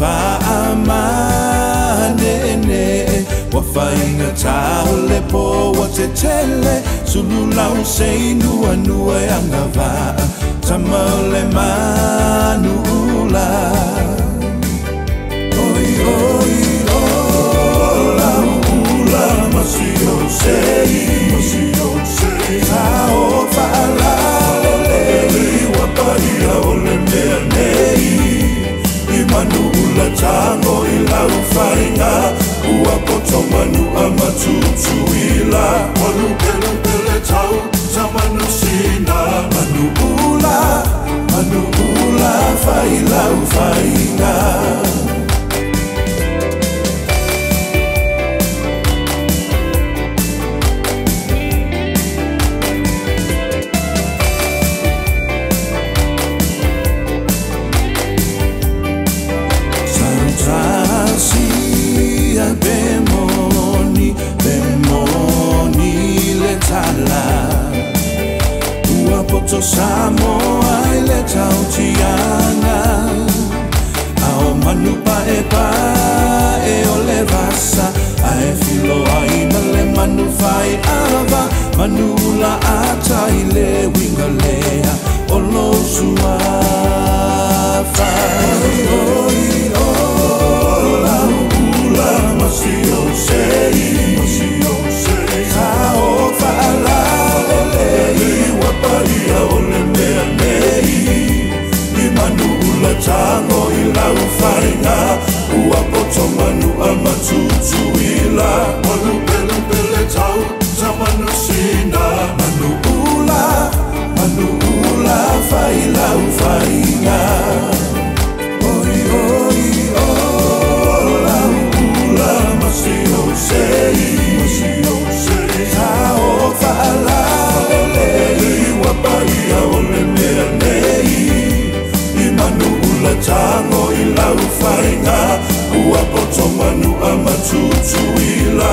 wafa amanene wafainga taolepo watetele sulula useinuanue angavaa tamaolema Poto Samoa i le tau tiana Ao manu pa e pa e o le vasa. A e filo ai le manu fai ava. Manu la ata i le winga lea. O lo sua whainga Oi, oi, ola, ula, masi o sei. Ka o whaala lelei Wapari a o le mea nei. I manu ula tango i lau whainga uwapo tomanu amathuthuyila